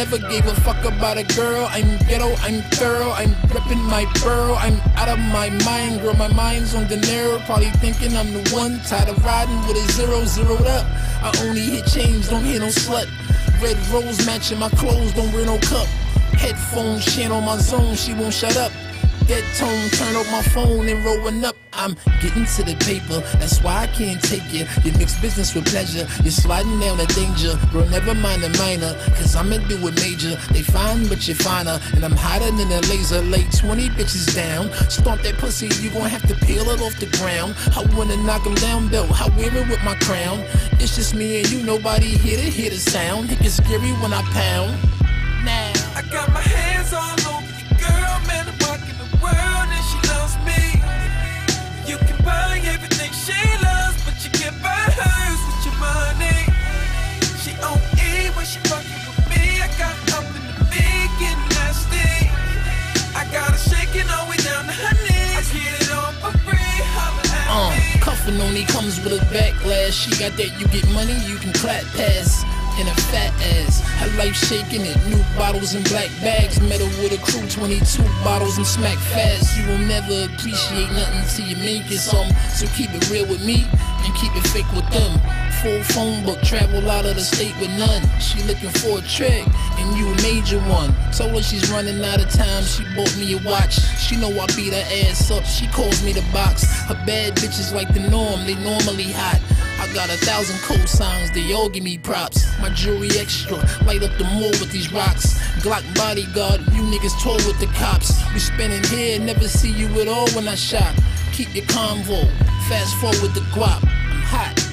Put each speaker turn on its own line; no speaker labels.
never gave a fuck about a girl. I'm ghetto, I'm thorough, I'm repping my borough. I'm out of my mind, girl. My mind's on the narrow. Probably thinking I'm the one. Tired of riding with a zero, zeroed up. I only hit chains, don't hit no slut. Red rose matching my clothes, don't wear no cup. Headphones, channel my zone, she won't shut up. Dead tone, turn up my phone and rolling up. I'm getting to the paper, that's why I can't take you. You mix business with pleasure, you're sliding down the danger. Bro, never mind the minor, cause I'ma do it major. They fine, but you're finer, uh, and I'm hotter than a laser. Lay 20 bitches down, stomp that pussy, you gon' have to peel it off the ground. I wanna knock 'em down, though, I wear it with my crown. It's just me and you, nobody here to hear the sound. It gets scary when I pound. Now.
I got my hands all over
only comes with a backlash. She got that you get money, you can clap pass. And a fat ass, her life shaking it. New bottles and black bags. metal with a crew, 22 bottles and smack fast. You will never appreciate nothing till you make it something. So keep it real with me and keep it fake with them. Full phone book, travel out of the state with none. She looking for a trick, and you a major one. Told her she's running out of time, she bought me a watch. She know I beat her ass up, she calls me the box. Her bad bitches like the norm, they normally hot. I got a thousand cosigns, they all give me props. My jewelry extra, light up the mall with these rocks. Glock bodyguard, you niggas tour with the cops. We spinning here, never see you at all when I shop. Keep your convo, fast forward the guap. I'm hot.